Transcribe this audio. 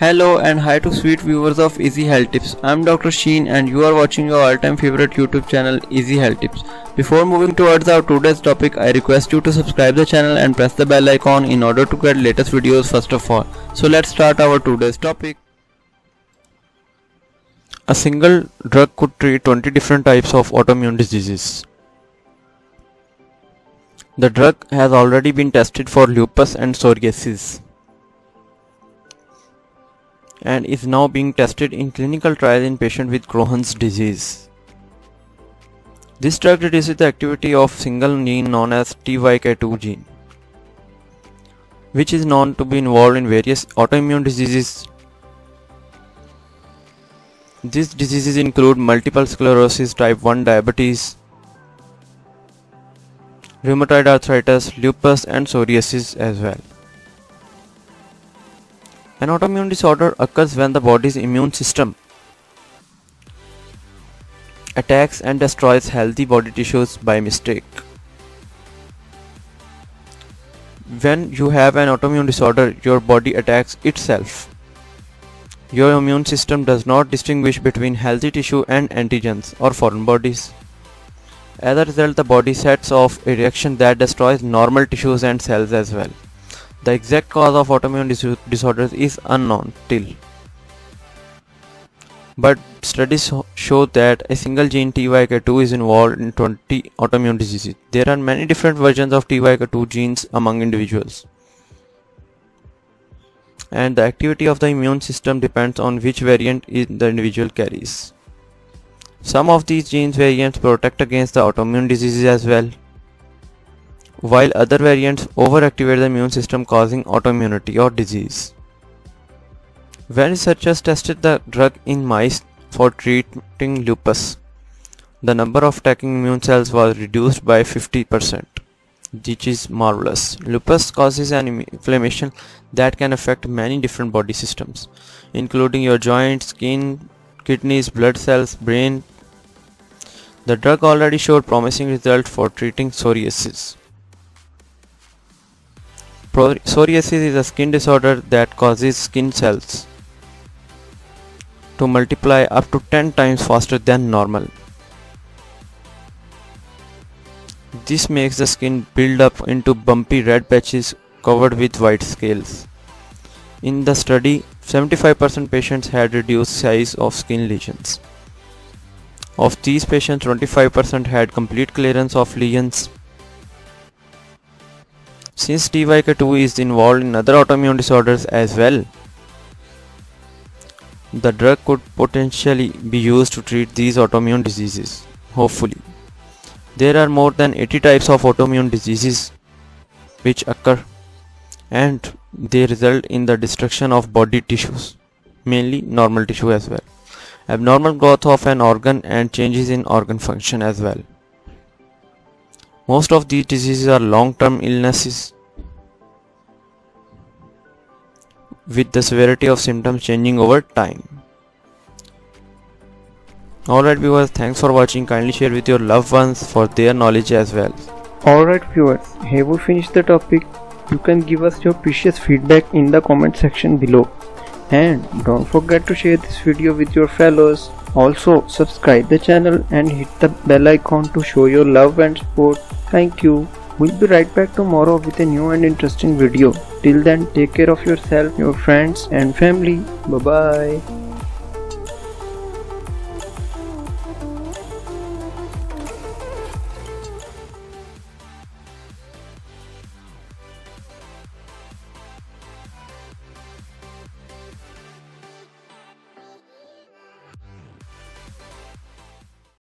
Hello and hi to sweet viewers of Easy Health Tips. I'm Dr. Sheen and you are watching your all-time favorite YouTube channel Easy Health Tips. Before moving towards our today's topic, I request you to subscribe the channel and press the bell icon in order to get latest videos first of all. So let's start our today's topic. A single drug could treat 20 different types of autoimmune diseases. The drug has already been tested for lupus and psoriasis and is now being tested in clinical trials in patients with Crohn's disease. This drug reduces the activity of single gene known as TYK2 gene, which is known to be involved in various autoimmune diseases. These diseases include multiple sclerosis, type 1 diabetes, rheumatoid arthritis, lupus and psoriasis as well. An autoimmune disorder occurs when the body's immune system attacks and destroys healthy body tissues by mistake. When you have an autoimmune disorder, your body attacks itself. Your immune system does not distinguish between healthy tissue and antigens or foreign bodies. As a result, the body sets off a reaction that destroys normal tissues and cells as well. The exact cause of autoimmune dis disorders is unknown till. But studies show that a single gene TYK2 is involved in 20 autoimmune diseases. There are many different versions of TYK2 genes among individuals. And the activity of the immune system depends on which variant the individual carries. Some of these genes variants protect against the autoimmune diseases as well while other variants overactivate the immune system causing autoimmunity or disease. When researchers tested the drug in mice for treating lupus, the number of attacking immune cells was reduced by 50%, which is marvelous. Lupus causes an inflammation that can affect many different body systems, including your joints, skin, kidneys, blood cells, brain. The drug already showed promising results for treating psoriasis. Psoriasis is a skin disorder that causes skin cells to multiply up to 10 times faster than normal. This makes the skin build up into bumpy red patches covered with white scales. In the study, 75% patients had reduced size of skin lesions. Of these patients, 25% had complete clearance of lesions since TYK2 is involved in other autoimmune disorders as well. The drug could potentially be used to treat these autoimmune diseases, hopefully. There are more than 80 types of autoimmune diseases which occur and they result in the destruction of body tissues, mainly normal tissue as well, abnormal growth of an organ and changes in organ function as well. Most of these diseases are long-term illnesses with the severity of symptoms changing over time. Alright viewers, thanks for watching. Kindly share with your loved ones for their knowledge as well. Alright viewers, have we finished the topic? You can give us your precious feedback in the comment section below. And don't forget to share this video with your fellows. Also subscribe the channel and hit the bell icon to show your love and support. Thank you. We'll be right back tomorrow with a new and interesting video. Till then take care of yourself, your friends and family. Bye bye.